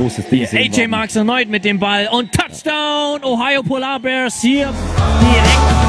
großes Ding AJ Marks erneut mit dem Ball und Touchdown Ohio Polar Bears hier direkt.